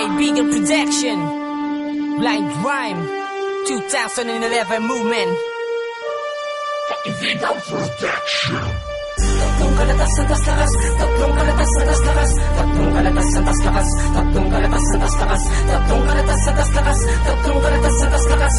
Kaibigan Production Blind Rhyme 2011 Movement Kaibigan Production Tatlong kalatas ng tas lakas Tatlong kalatas ng tas lakas Tatlong kalatas ng tas lakas Tatlong kalatas ng tas lakas Tatlong kalatas ng tas lakas Tatlong kalatas tas lakas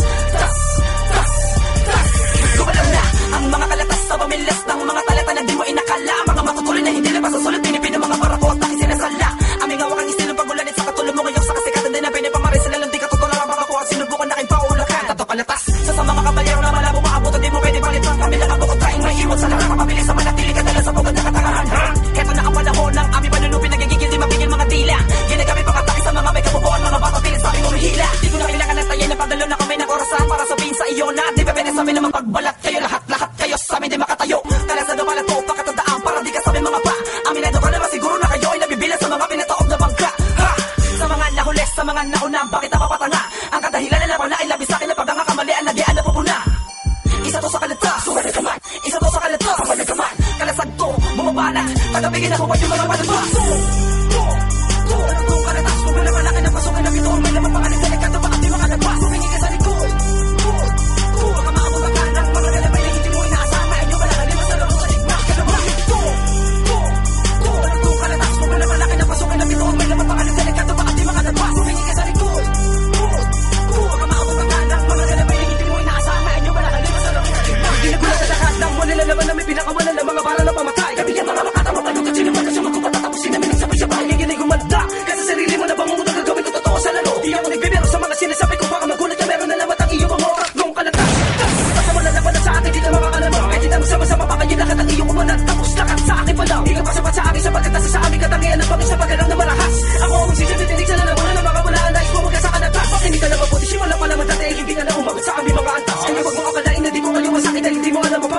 Bigyan ako pa yung mga palabas Go! Go! Go!